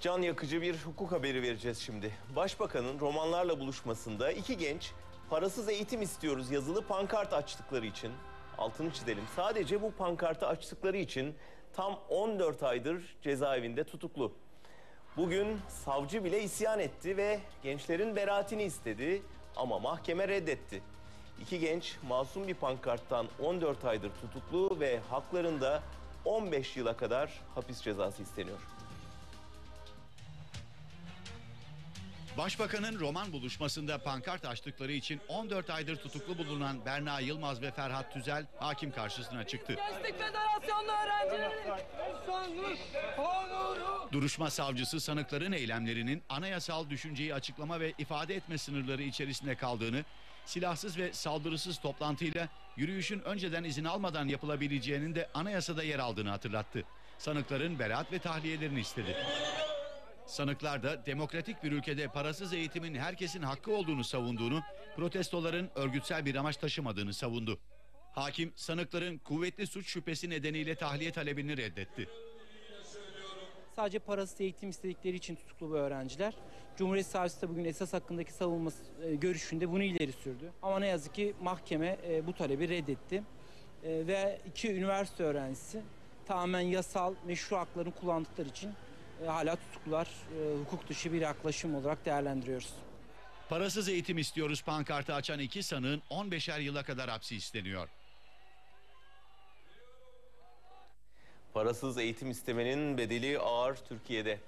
Can yakıcı bir hukuk haberi vereceğiz şimdi. Başbakanın romanlarla buluşmasında iki genç parasız eğitim istiyoruz yazılı pankart açtıkları için altını çizelim. Sadece bu pankartı açtıkları için tam 14 aydır cezaevinde tutuklu. Bugün savcı bile isyan etti ve gençlerin beraatini istedi ama mahkeme reddetti. İki genç masum bir pankarttan 14 aydır tutuklu ve haklarında 15 yıla kadar hapis cezası isteniyor. Başbakanın roman buluşmasında pankart açtıkları için 14 aydır tutuklu bulunan Berna Yılmaz ve Ferhat Tüzel hakim karşısına çıktı. Gençlik Federasyonu öğrencileri insanlık onuru. Duruşma savcısı sanıkların eylemlerinin anayasal düşünceyi açıklama ve ifade etme sınırları içerisinde kaldığını, silahsız ve saldırısız toplantıyla yürüyüşün önceden izin almadan yapılabileceğinin de anayasada yer aldığını hatırlattı. Sanıkların beraat ve tahliyelerini istedi. Sanıklar da demokratik bir ülkede parasız eğitimin herkesin hakkı olduğunu savunduğunu, protestoların örgütsel bir amaç taşımadığını savundu. Hakim sanıkların kuvvetli suç şüphesi nedeniyle tahliye talebini reddetti. Sadece parasız eğitim istedikleri için tutuklu bu öğrenciler. Cumhuriyet Savcısı da bugün esas hakkındaki savunması e, görüşünde bunu ileri sürdü. Ama ne yazık ki mahkeme e, bu talebi reddetti. E, ve iki üniversite öğrencisi tamamen yasal, meşru haklarını kullandıkları için e, hala tutuklular. E, hukuk dışı bir yaklaşım olarak değerlendiriyoruz. Parasız eğitim istiyoruz pankartı açan iki sanığın 15'er yıla kadar hapsi isteniyor. Parasız eğitim istemenin bedeli ağır Türkiye'de.